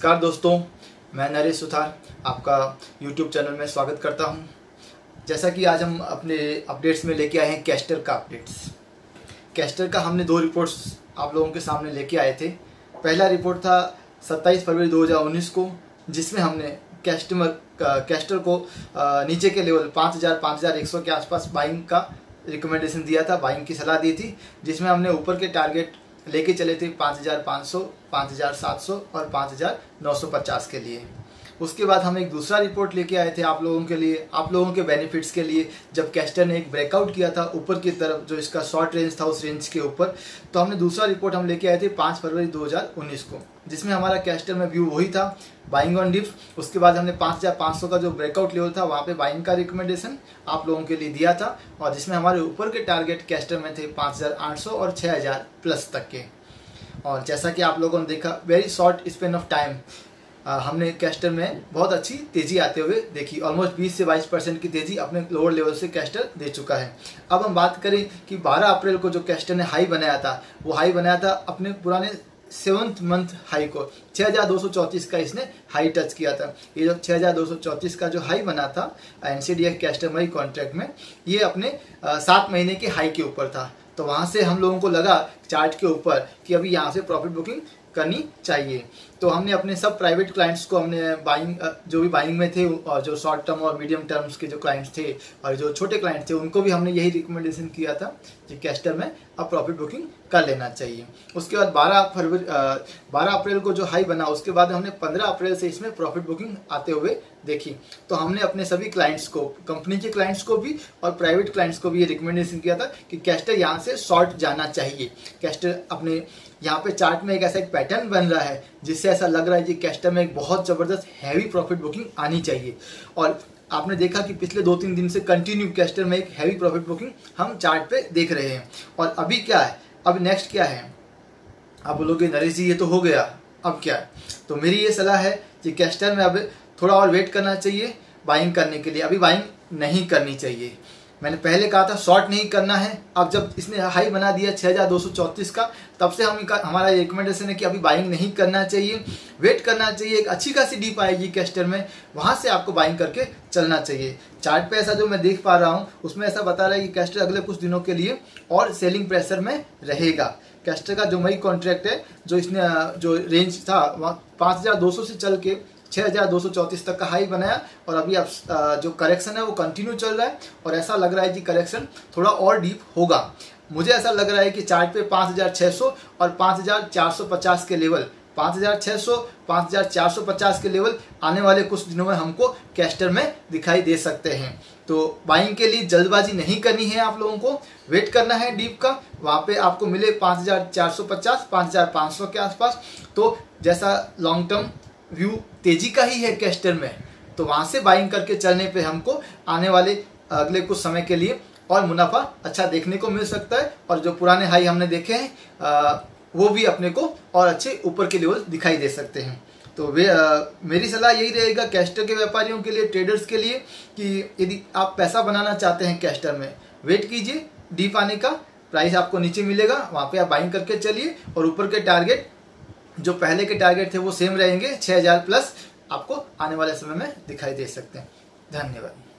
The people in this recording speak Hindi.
नमस्कार दोस्तों, मैं नरेश सुथार, आपका YouTube चैनल में स्वागत करता हूँ। जैसा कि आज हम अपने अपडेट्स में लेके आए हैं कैस्टर का अपडेट्स कैस्टर का हमने दो रिपोर्ट्स आप लोगों के सामने लेके आए थे पहला रिपोर्ट था 27 फरवरी 2019 को, जिसमें हमने कैस्टमर कैस्टर को नीचे के लेवल 5000 5100 के आसपास बाइंग का रिकमेंडेशन दिया था बाइंग की सलाह दी थी, जिसमें हमने ऊपर के टारगेट लेके चले थे 5500, 5700 और 5950 के लिए। उसके बाद हम एक दूसरा रिपोर्ट लेके आए थे आप लोगों के लिए, आप लोगों के बेनिफिट्स के लिए, जब कैस्टर ने एक ब्रेकआउट किया था ऊपर की तरफ़, जो इसका शॉर्ट रेंज था उस रेंज के ऊपर तो हमने दूसरा रिपोर्ट हम लेके आए थे पाँच फरवरी 2019 को, जिसमें हमारा कैस्टर में व्यू वही था बाइंग ऑन डिप उसके बाद हमने 5500 का जो ब्रेकआउट लेवल था, वहाँ पे बाइंग का रिकमेंडेशन आप लोगों के लिए दिया था, और जिसमें हमारे ऊपर के टारगेट कैस्टर में थे 5800 और 6000 प्लस तक के। और जैसा कि आप लोगों ने देखा very short span of time हमने कैस्टर में बहुत अच्छी तेज़ी आते हुए देखी। ऑलमोस्ट 20 से 22 परसेंट की तेज़ी अपने लोअर लेवल से कैस्टर दे चुका है। अब हम बात करें कि 12 अप्रैल को जो कैस्टर ने हाई बनाया था, वो हाई बनाया था अपने पुराने सेवंथ मंथ हाई को। 6234 का इसने हाई टच किया था। ये जो 6234 का जो हाई बना था एनसीडीएफ कैस्टर मई कॉन्ट्रैक्ट में ये अपने सात महीने के हाई के ऊपर था। तो वहाँ से हम लोगों को लगा चार्ट के ऊपर कि अभी यहाँ से प्रॉफिट बुकिंग करनी चाहिए। तो हमने अपने सब प्राइवेट क्लाइंट्स को हमने बाइंग जो भी बाइंग में थे और जो शॉर्ट टर्म और मीडियम टर्म्स के जो क्लाइंट्स थे और जो छोटे क्लाइंट्स थे, उनको भी हमने यही रिकमेंडेशन किया था कि कैस्टर में अब प्रॉफिट बुकिंग कर लेना चाहिए। उसके बाद 12 फरवरी बारह अप्रैल को जो हाई बना, उसके बाद हमने 15 अप्रैल से इसमें प्रॉफिट बुकिंग आते हुए देखी। तो हमने अपने सभी क्लाइंट्स को कंपनी के क्लाइंट्स को भी और प्राइवेट क्लाइंट्स को भी ये रिकमेंडेशन किया था कि कैस्टर यहाँ से शॉर्ट जाना चाहिए। कैस्टर अपने यहाँ पे चार्ट में एक ऐसा एक पैटर्न बन रहा है, जिससे ऐसा लग रहा है कि कैस्टर में एक बहुत ज़बरदस्त हैवी प्रॉफिट बुकिंग आनी चाहिए। और आपने देखा कि पिछले दो तीन दिन से कंटिन्यू कैस्टर में एक हैवी प्रॉफिट बुकिंग हम चार्ट पे देख रहे हैं। और अभी क्या है? अब नेक्स्ट क्या है? आप बोलोगे, नरेश जी, ये तो हो गया। अब क्या? है तो मेरी ये सलाह है कि कैस्टर में अब थोड़ा और वेट करना चाहिए बाइंग करने के लिए। अभी बाइंग नहीं करनी चाहिए। मैंने पहले कहा था शॉर्ट नहीं करना है। अब जब इसने हाई बना दिया 6234 का, तब से हम हमारा रिकमेंडेशन है कि अभी बाइंग नहीं करना चाहिए। वेट करना चाहिए, एक अच्छी खासी डीप आएगी कैस्टर में, वहाँ से आपको बाइंग करके चलना चाहिए। चार्ट पे ऐसा जो मैं देख पा रहा हूँ, उसमें ऐसा बता रहा है कि कैस्टर अगले कुछ दिनों के लिए और सेलिंग प्रेशर में रहेगा। कैस्टर का जो मई कॉन्ट्रैक्ट है, जो इसने, जो रेंज था, वहाँ पाँच हज़ार दो सौ से चल के 6234 तक का हाई बनाया और अभी अब जो करेक्शन है वो कंटिन्यू चल रहा है और ऐसा लग रहा है कि करेक्शन थोड़ा और डीप होगा। मुझे ऐसा लग रहा है कि चार्ट पे 5600 और 5450 के लेवल 5600 5450 के लेवल आने वाले कुछ दिनों में हमको कैस्टर में दिखाई दे सकते हैं। तो बाइंग के लिए जल्दबाजी नहीं करनी है आप लोगों को। वेट करना है डीप का, वहाँ पे आपको मिले 5450 5500 के आसपास। तो जैसा लॉन्ग टर्म व्यू तेज़ी का ही है कैस्टर में। तो वहाँ से बाइंग करके चलने पे हमको आने वाले अगले कुछ समय के लिए और मुनाफा अच्छा देखने को मिल सकता है और जो पुराने हाई हमने देखे हैं वो भी अपने को और अच्छे ऊपर के लेवल दिखाई दे सकते हैं। तो वे आ, मेरी सलाह यही रहेगा कैस्टर के व्यापारियों के लिए ट्रेडर्स के लिए कि यदि आप पैसा बनाना चाहते हैं कैस्टर में वेट कीजिए डीप आने का प्राइस आपको नीचे मिलेगा वहाँ पे आप बाइंग करके चलिए और ऊपर के टारगेट जो पहले के टारगेट थे वो सेम रहेंगे 6000 प्लस आपको आने वाले समय में दिखाई दे सकते हैं। धन्यवाद।